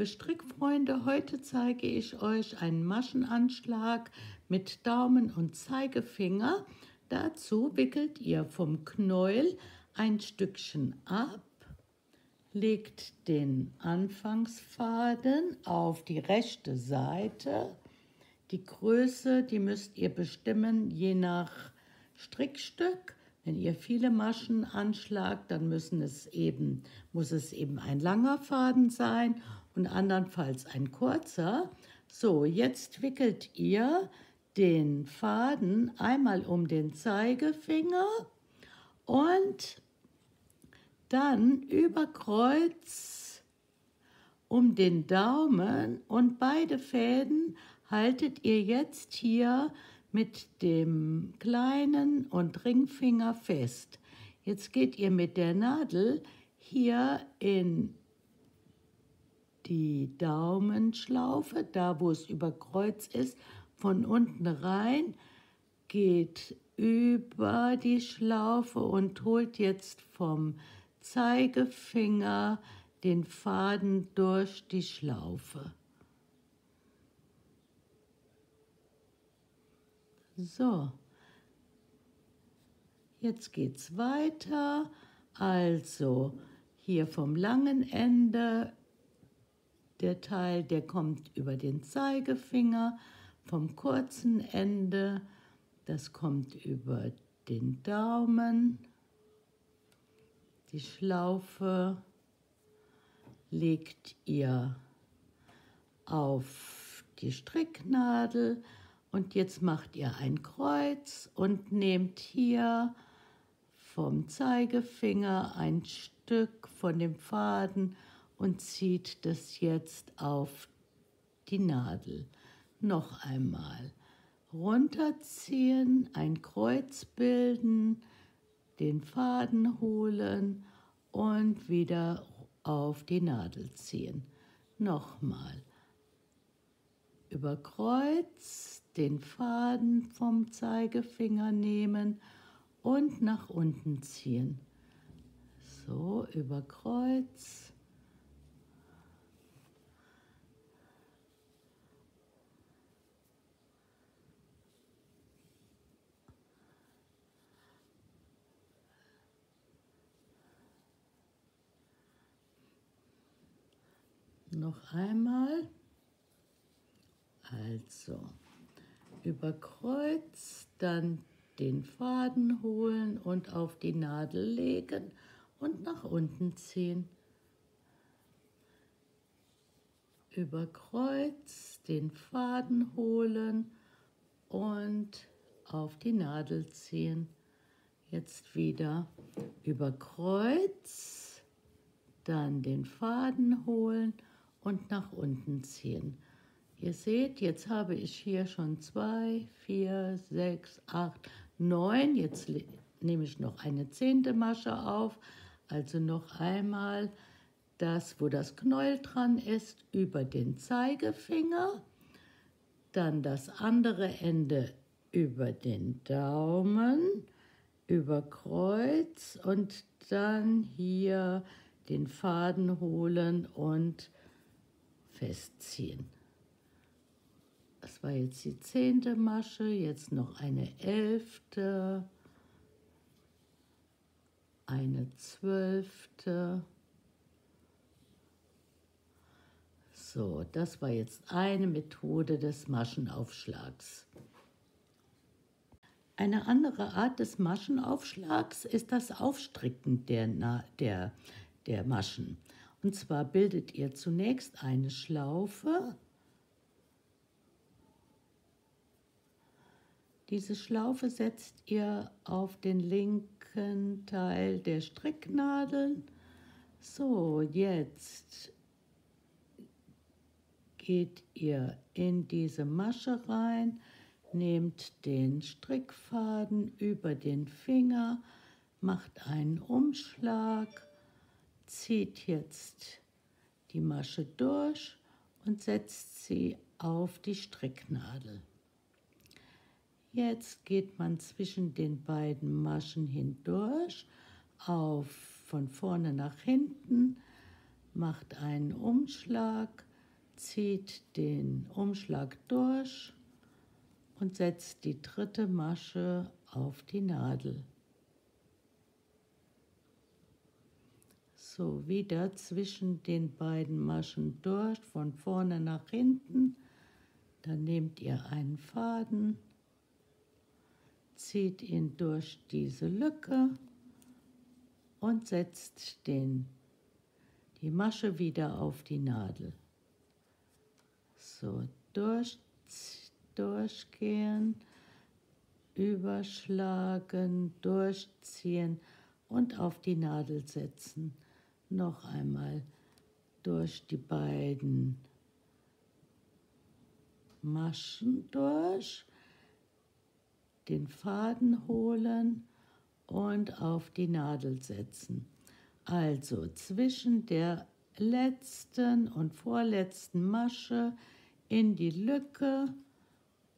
liebe Strickfreunde, heute zeige ich euch einen Maschenanschlag mit Daumen und Zeigefinger. Dazu wickelt ihr vom Knäuel ein Stückchen ab, legt den Anfangsfaden auf die rechte Seite. Die Größe, die müsst ihr bestimmen je nach Strickstück. Wenn ihr viele Maschen anschlagt, dann müssen es eben, muss es eben ein langer Faden sein und andernfalls ein kurzer. So, jetzt wickelt ihr den Faden einmal um den Zeigefinger und dann über Kreuz um den Daumen und beide Fäden haltet ihr jetzt hier mit dem kleinen und Ringfinger fest. Jetzt geht ihr mit der Nadel hier in die Daumenschlaufe, da wo es über Kreuz ist, von unten rein, geht über die Schlaufe und holt jetzt vom Zeigefinger den Faden durch die Schlaufe. So, jetzt geht's weiter. Also hier vom langen Ende der Teil, der kommt über den Zeigefinger, vom kurzen Ende, das kommt über den Daumen, die Schlaufe legt ihr auf die Stricknadel, und jetzt macht ihr ein Kreuz und nehmt hier vom Zeigefinger ein Stück von dem Faden und zieht das jetzt auf die Nadel. Noch einmal runterziehen, ein Kreuz bilden, den Faden holen und wieder auf die Nadel ziehen. Nochmal über Kreuz den Faden vom Zeigefinger nehmen und nach unten ziehen. So, über Kreuz. Noch einmal. Also über Kreuz, dann den Faden holen und auf die Nadel legen und nach unten ziehen. Über Kreuz den Faden holen und auf die Nadel ziehen. Jetzt wieder über Kreuz, dann den Faden holen und nach unten ziehen. Ihr seht, jetzt habe ich hier schon zwei, vier, sechs, acht, neun. Jetzt nehme ich noch eine zehnte Masche auf. Also noch einmal das, wo das Knäuel dran ist, über den Zeigefinger. Dann das andere Ende über den Daumen, über Kreuz und dann hier den Faden holen und festziehen. Das war jetzt die zehnte Masche, jetzt noch eine elfte, eine zwölfte. So, das war jetzt eine Methode des Maschenaufschlags. Eine andere Art des Maschenaufschlags ist das Aufstricken der, der, der Maschen. Und zwar bildet ihr zunächst eine Schlaufe Diese Schlaufe setzt ihr auf den linken Teil der Stricknadeln. So, jetzt geht ihr in diese Masche rein, nehmt den Strickfaden über den Finger, macht einen Umschlag, zieht jetzt die Masche durch und setzt sie auf die Stricknadel. Jetzt geht man zwischen den beiden Maschen hindurch, auf von vorne nach hinten, macht einen Umschlag, zieht den Umschlag durch und setzt die dritte Masche auf die Nadel. So wieder zwischen den beiden Maschen durch, von vorne nach hinten. Dann nehmt ihr einen Faden, zieht ihn durch diese Lücke und setzt den, die Masche wieder auf die Nadel. So, durch, durchgehen, überschlagen, durchziehen und auf die Nadel setzen noch einmal durch die beiden Maschen durch, den Faden holen und auf die Nadel setzen. Also zwischen der letzten und vorletzten Masche in die Lücke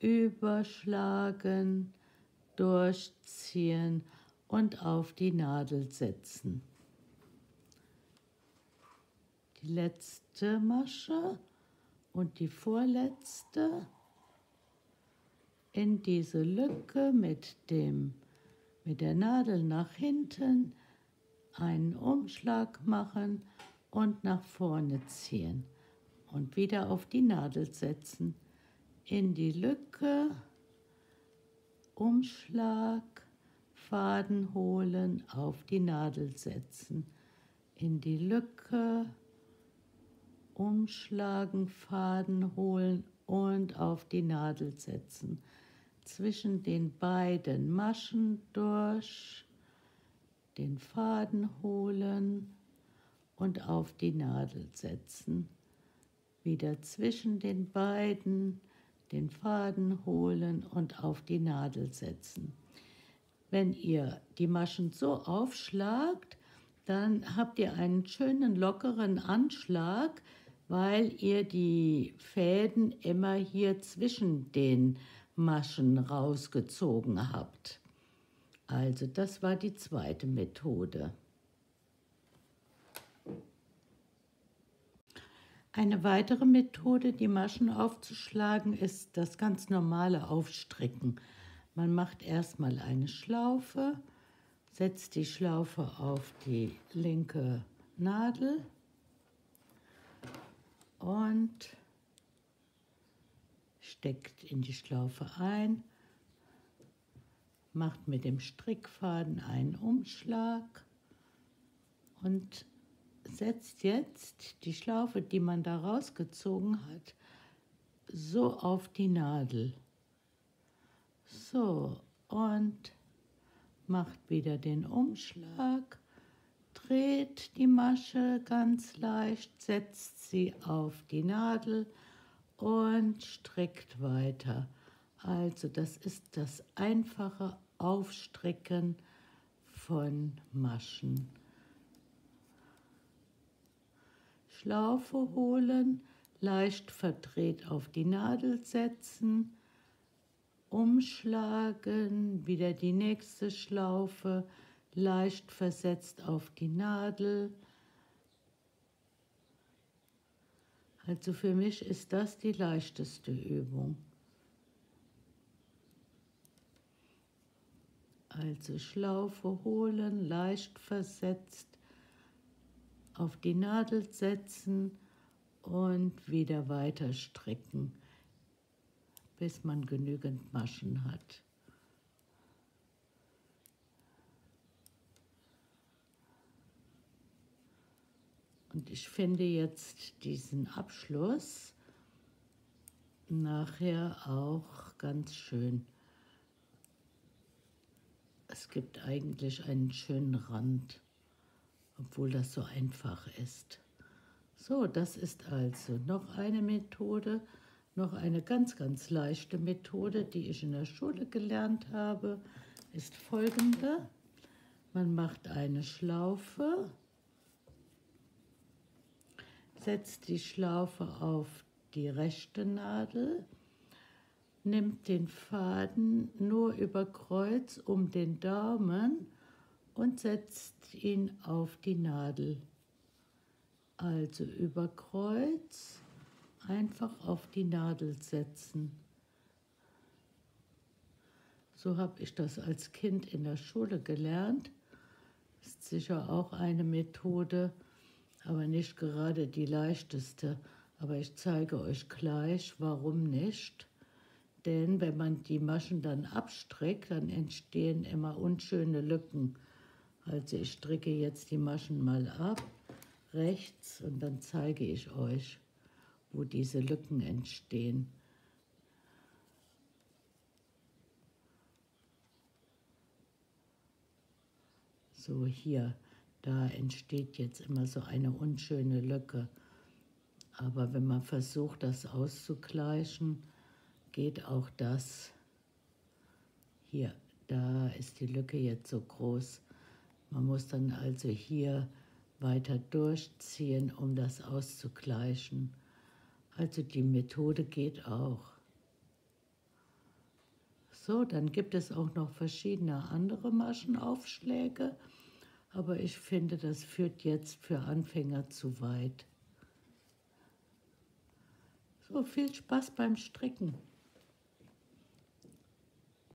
überschlagen, durchziehen und auf die Nadel setzen die letzte Masche und die vorletzte in diese Lücke mit, dem, mit der Nadel nach hinten einen Umschlag machen und nach vorne ziehen und wieder auf die Nadel setzen. In die Lücke, Umschlag, Faden holen, auf die Nadel setzen. In die Lücke, umschlagen, Faden holen und auf die Nadel setzen. Zwischen den beiden Maschen durch, den Faden holen und auf die Nadel setzen. Wieder zwischen den beiden den Faden holen und auf die Nadel setzen. Wenn ihr die Maschen so aufschlagt, dann habt ihr einen schönen lockeren Anschlag, weil ihr die Fäden immer hier zwischen den Maschen rausgezogen habt. Also das war die zweite Methode. Eine weitere Methode, die Maschen aufzuschlagen, ist das ganz normale Aufstricken. Man macht erstmal eine Schlaufe, setzt die Schlaufe auf die linke Nadel und steckt in die Schlaufe ein, macht mit dem Strickfaden einen Umschlag und setzt jetzt die Schlaufe, die man da rausgezogen hat, so auf die Nadel. So, und macht wieder den Umschlag dreht die Masche ganz leicht, setzt sie auf die Nadel und strickt weiter. Also das ist das einfache Aufstricken von Maschen. Schlaufe holen, leicht verdreht auf die Nadel setzen, umschlagen, wieder die nächste Schlaufe, leicht versetzt auf die Nadel. Also für mich ist das die leichteste Übung. Also Schlaufe holen, leicht versetzt, auf die Nadel setzen und wieder weiter stricken, bis man genügend Maschen hat. Und ich finde jetzt diesen Abschluss nachher auch ganz schön. Es gibt eigentlich einen schönen Rand, obwohl das so einfach ist. So, das ist also noch eine Methode, noch eine ganz, ganz leichte Methode, die ich in der Schule gelernt habe, ist folgende. Man macht eine Schlaufe, setzt die Schlaufe auf die rechte Nadel, nimmt den Faden nur über Kreuz um den Daumen und setzt ihn auf die Nadel. Also über Kreuz einfach auf die Nadel setzen. So habe ich das als Kind in der Schule gelernt. Ist sicher auch eine Methode, aber nicht gerade die leichteste. Aber ich zeige euch gleich, warum nicht. Denn wenn man die Maschen dann abstrickt, dann entstehen immer unschöne Lücken. Also ich stricke jetzt die Maschen mal ab, rechts, und dann zeige ich euch, wo diese Lücken entstehen. So hier, da entsteht jetzt immer so eine unschöne Lücke. Aber wenn man versucht, das auszugleichen, geht auch das. Hier, da ist die Lücke jetzt so groß. Man muss dann also hier weiter durchziehen, um das auszugleichen. Also die Methode geht auch. So, dann gibt es auch noch verschiedene andere Maschenaufschläge, aber ich finde, das führt jetzt für Anfänger zu weit. So, viel Spaß beim Stricken.